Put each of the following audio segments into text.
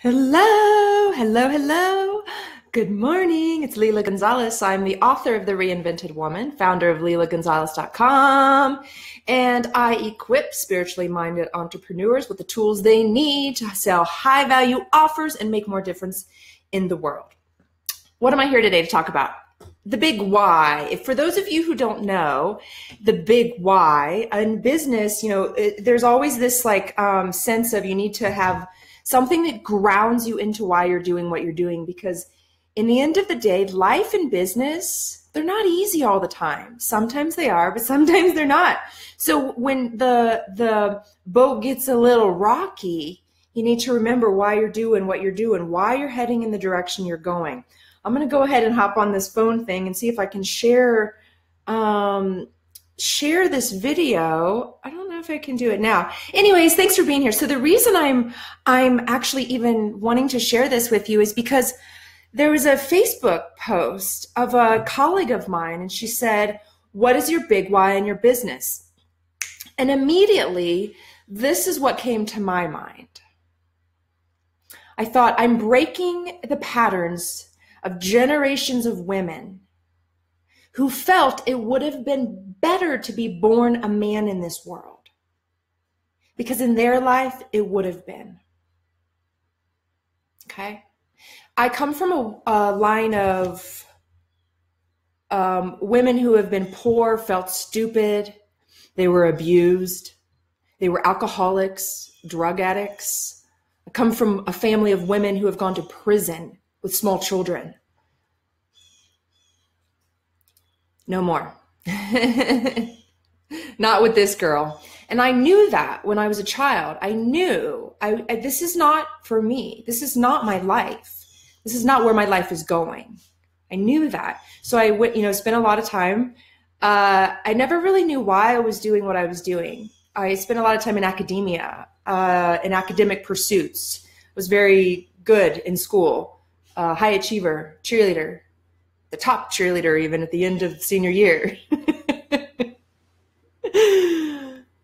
Hello, hello, hello. Good morning. It's Lila Gonzalez. I'm the author of The Reinvented Woman, founder of LilaGonzalez.com, and I equip spiritually minded entrepreneurs with the tools they need to sell high value offers and make more difference in the world. What am I here today to talk about? The big why. If for those of you who don't know, the big why in business, you know, it, there's always this like um, sense of you need to have something that grounds you into why you're doing what you're doing because in the end of the day, life and business, they're not easy all the time. Sometimes they are, but sometimes they're not. So when the the boat gets a little rocky, you need to remember why you're doing what you're doing, why you're heading in the direction you're going. I'm going to go ahead and hop on this phone thing and see if I can share um, share this video. I don't know if I can do it now. Anyways, thanks for being here. So the reason I'm I'm actually even wanting to share this with you is because there was a Facebook post of a colleague of mine, and she said, What is your big why in your business? And immediately, this is what came to my mind. I thought, I'm breaking the patterns of generations of women who felt it would have been better to be born a man in this world. Because in their life, it would have been. Okay? I come from a, a line of um, women who have been poor, felt stupid, they were abused, they were alcoholics, drug addicts. I come from a family of women who have gone to prison with small children. No more. Not with this girl. And I knew that when I was a child. I knew I, I, this is not for me. This is not my life. This is not where my life is going. I knew that. So I went, you know, spent a lot of time. Uh, I never really knew why I was doing what I was doing. I spent a lot of time in academia, uh, in academic pursuits. Was very good in school, uh, high achiever, cheerleader, the top cheerleader even at the end of senior year.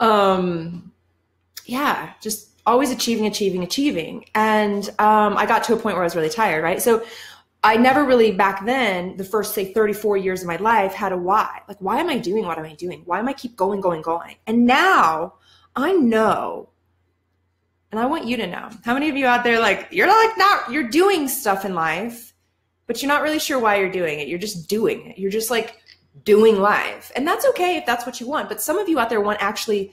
um, yeah, just always achieving, achieving, achieving. And um, I got to a point where I was really tired, right? So I never really back then, the first say 34 years of my life, had a why. Like, why am I doing what am I doing? Why am I keep going, going, going? And now I know, and I want you to know. How many of you out there like you're like not you're doing stuff in life, but you're not really sure why you're doing it. You're just doing it. You're just like doing live. And that's okay if that's what you want. But some of you out there want actually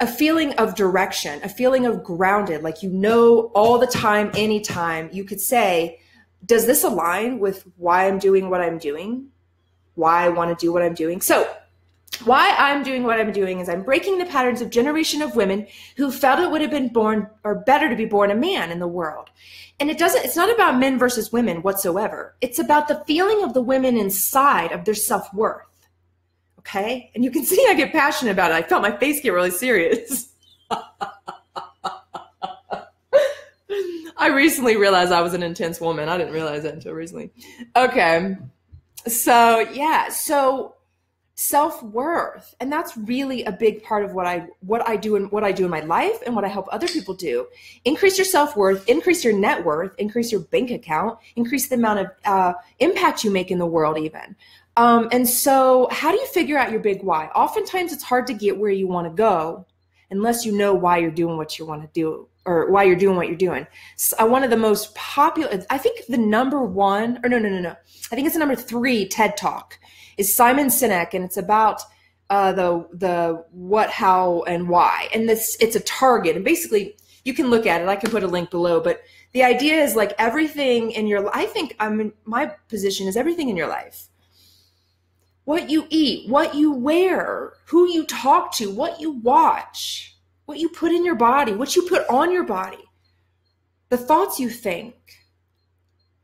a feeling of direction, a feeling of grounded, like you know all the time, anytime. You could say, does this align with why I'm doing what I'm doing? Why I want to do what I'm doing? So, why I'm doing what I'm doing is I'm breaking the patterns of generation of women who felt it would have been born or better to be born a man in the world. And it doesn't it's not about men versus women whatsoever. It's about the feeling of the women inside of their self-worth. Okay. And you can see I get passionate about it. I felt my face get really serious. I recently realized I was an intense woman. I didn't realize that until recently. Okay. So, yeah. So, self-worth. And that's really a big part of what i what i do and what i do in my life and what i help other people do. Increase your self-worth increase your net worth increase your bank account increase the amount of uh, impact you make in the world even. Um, and so, how do you figure out your big why? Oftentimes, it's hard to get where you want to go unless you know why you're doing what you want to do or why you're doing what you're doing. So, uh, one of the most popular, I think the number one, or no, no, no, no, I think it's the number three TED Talk is Simon Sinek, and it's about uh, the the what, how, and why. And this it's a target, and basically you can look at it. I can put a link below, but the idea is like everything in your. I think I'm in my position is everything in your life what you eat, what you wear, who you talk to, what you watch, what you put in your body, what you put on your body, the thoughts you think,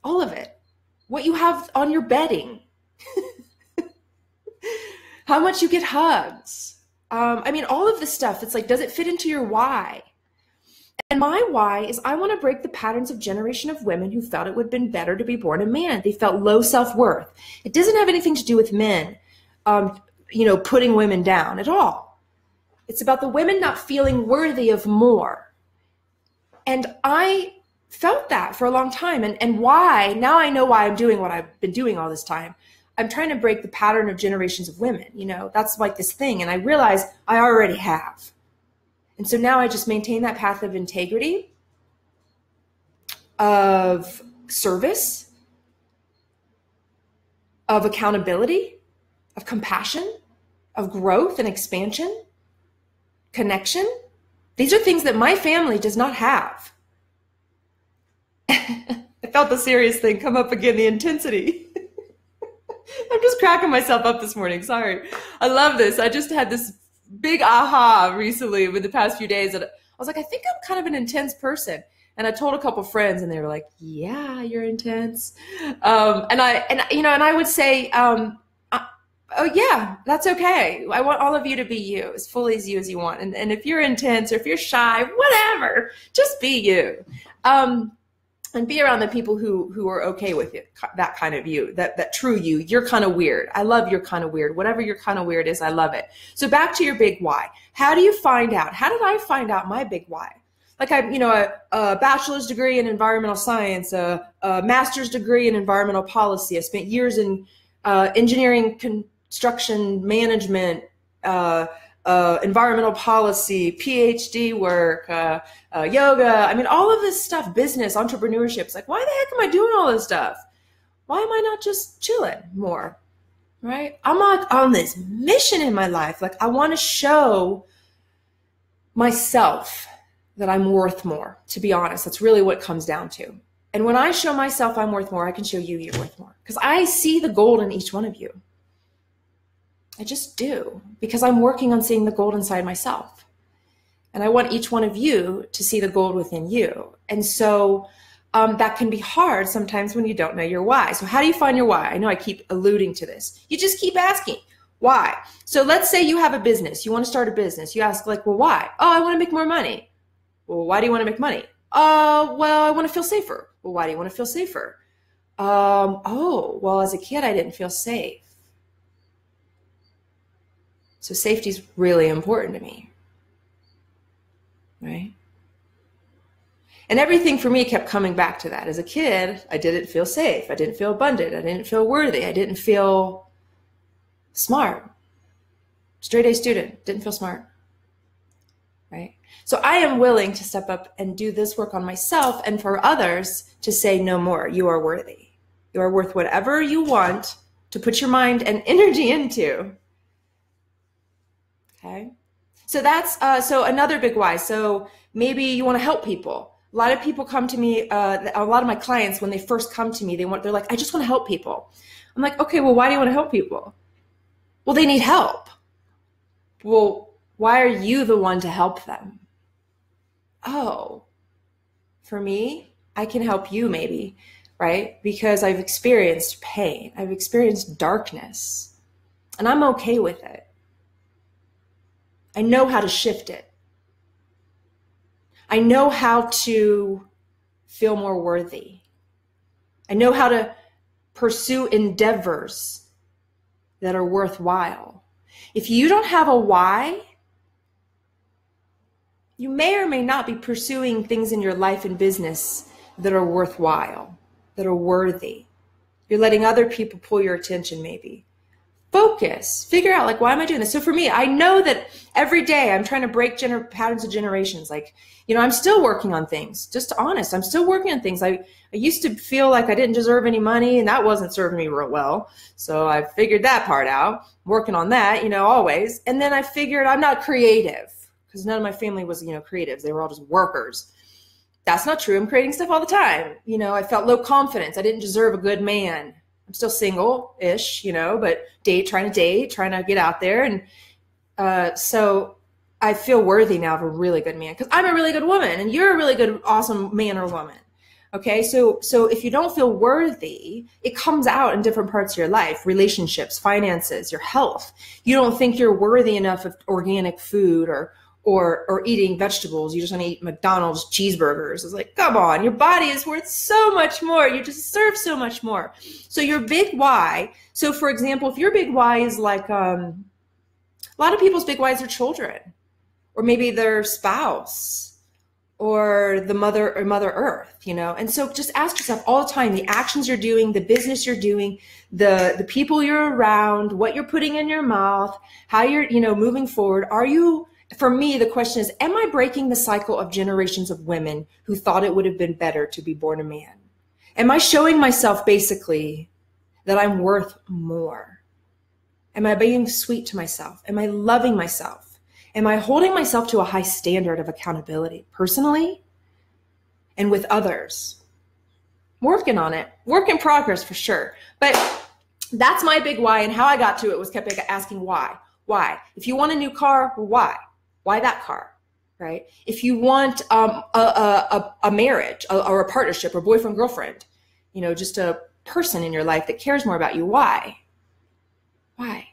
all of it, what you have on your bedding, how much you get hugs. Um, I mean, all of this stuff. It's like, does it fit into your why? And my why is I want to break the patterns of generation of women who felt it would have been better to be born a man. They felt low self-worth. It doesn't have anything to do with men, um, you know, putting women down at all. It's about the women not feeling worthy of more. and I felt that for a long time. And, and why, now I know why I'm doing what I've been doing all this time. I'm trying to break the pattern of generations of women. You know, that's like this thing. And I realize I already have. And so now I just maintain that path of integrity, of service, of accountability, of compassion, of growth and expansion, connection. These are things that my family does not have. I felt the serious thing come up again, the intensity. I'm just cracking myself up this morning. Sorry. I love this. I just had this big aha recently with the past few days that I was like, I think I'm kind of an intense person. And I told a couple friends and they were like, yeah, you're intense. Um, and I, and you know, and I would say, um, oh yeah, that's okay. I want all of you to be you, as fully as you as you want. And, and if you're intense or if you're shy, whatever, just be you. Um, and be around the people who who are okay with it that kind of you that that true you. You're kind of weird. I love your kind of weird. Whatever your kind of weird is i love it. So back to your big why. How do you find out? How did i find out my big why? Like i you know a, a bachelor's degree in environmental science a, a, master's degree in environmental policy. I spent years in uh, engineering construction management uh, uh, environmental policy, PhD work, uh, uh, yoga. I mean, all of this stuff, business, entrepreneurship. It's like, why the heck am I doing all this stuff? Why am I not just chilling more? Right? I'm like on this mission in my life. Like, I want to show myself that I'm worth more, to be honest. That's really what comes down to. And when I show myself I'm worth more, I can show you you're worth more because I see the gold in each one of you. I just do because I'm working on seeing the gold inside myself. And I want each one of you to see the gold within you. And so um, that can be hard sometimes when you don't know your why. So, how do you find your why? I know I keep alluding to this. You just keep asking, why? So, let's say you have a business, you want to start a business. You ask, like, well, why? Oh, I want to make more money. Well, why do you want to make money? Oh, uh, well, I want to feel safer. Well, why do you want to feel safer? Um, oh, well, as a kid, I didn't feel safe. So safety is really important to me. Right? And everything for me kept coming back to that. As a kid, I didn't feel safe. I didn't feel abundant. I didn't feel worthy. I didn't feel smart. Straight A student, didn't feel smart. Right? So I am willing to step up and do this work on myself and for others to say no more. You are worthy. You are worth whatever you want to put your mind and energy into Okay. So that's uh, so another big why. So maybe you want to help people. A lot of people come to me. Uh, a lot of my clients, when they first come to me, they want they're like, I just want to help people. I'm like, okay, well, why do you want to help people? Well, they need help. Well, why are you the one to help them? Oh, for me, I can help you maybe, right? Because I've experienced pain, I've experienced darkness, and I'm okay with it. I know how to shift it. I know how to feel more worthy. I know how to pursue endeavors that are worthwhile. If you don't have a why, you may or may not be pursuing things in your life and business that are worthwhile, that are worthy. You're letting other people pull your attention, maybe focus. Figure out like why am i doing this? So for me i know that every day i'm trying to break gener- patterns of generations. Like you know i'm still working on things. Just honest i'm still working on things. I i used to feel like i didn't deserve any money and that wasn't serving me real well. So i figured that part out. Working on that you know always. And then i figured i'm not creative because none of my family was you know creatives. They were all just workers. That's not true. I'm creating stuff all the time. You know i felt low confidence. I didn't deserve a good man I'm still single ish, you know, but date, trying to date, trying to get out there. And uh, so I feel worthy now of a really good man because I'm a really good woman and you're a really good, awesome man or woman. Okay. So, so if you don't feel worthy, it comes out in different parts of your life, relationships, finances, your health. You don't think you're worthy enough of organic food or, or or eating vegetables. You just want to eat McDonald's cheeseburgers. It's like, come on, your body is worth so much more. You deserve so much more. So your big why. So for example, if your big why is like um, a lot of people's big whys are children, or maybe their spouse, or the mother or mother earth you know and so just ask yourself all the time the actions you're doing the business you're doing the the people you're around what you're putting in your mouth how you're you know moving forward are you for me the question is am i breaking the cycle of generations of women who thought it would have been better to be born a man am i showing myself basically that i'm worth more am i being sweet to myself am i loving myself Am I holding myself to a high standard of accountability personally and with others? Working on it, work in progress for sure. But that's my big why. And how I got to it was kept asking why. Why? If you want a new car, why? Why that car? Right? If you want um, a, a, a, marriage or a partnership or boyfriend, girlfriend, you know, just a person in your life that cares more about you, why? Why?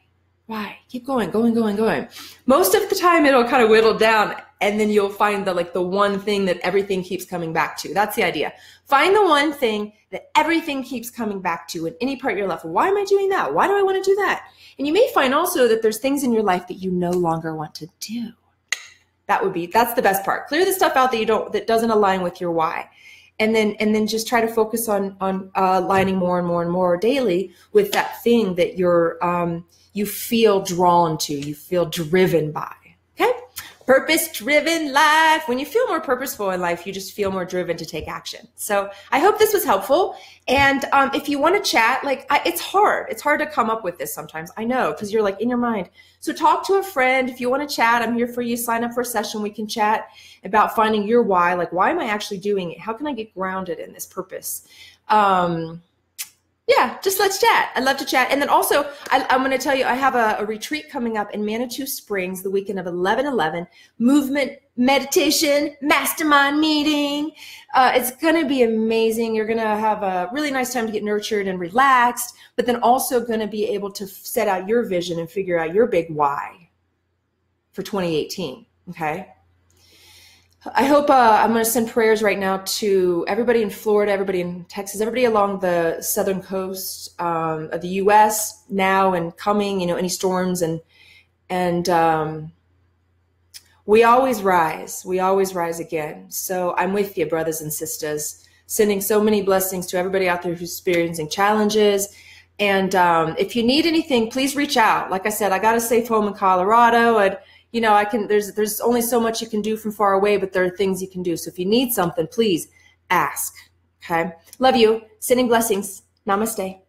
why keep going going going going most of the time it'll kind of whittle down and then you'll find the like the one thing that everything keeps coming back to that's the idea find the one thing that everything keeps coming back to in any part of your life why am i doing that why do i want to do that and you may find also that there's things in your life that you no longer want to do that would be that's the best part. Clear the stuff out that you don't that doesn't align with your why. And then and then just try to focus on on uh, aligning more and more and more daily with that thing that you're um, you feel drawn to you feel driven by okay purpose driven life. When you feel more purposeful in life you just feel more driven to take action. So i hope this was helpful. And um, if you want to chat like I, it's hard. It's hard to come up with this sometimes i know because you're like in your mind. So talk to a friend. If you want to chat i'm here for you. Sign up for a session. We can chat about finding your why. Like why am i actually doing it? How can i get grounded in this purpose? Um, yeah, just let's chat. I'd love to chat. And then also, I, am going to tell you, I have a, a, retreat coming up in Manitou Springs the weekend of 11 11 movement, meditation, mastermind meeting. Uh, it's going to be amazing. You're going to have a really nice time to get nurtured and relaxed, but then also going to be able to set out your vision and figure out your big why for 2018. Okay. I hope uh, I'm going to send prayers right now to everybody in Florida, everybody in Texas, everybody along the southern coast um, of the U.S. now and coming. You know, any storms and and um, we always rise. We always rise again. So I'm with you, brothers and sisters. Sending so many blessings to everybody out there who's experiencing challenges. And um, if you need anything, please reach out. Like I said, I got a safe home in Colorado and you know, I can, there's, there's only so much you can do from far away, but there are things you can do. So if you need something, please ask. Okay. Love you. Sending blessings. Namaste.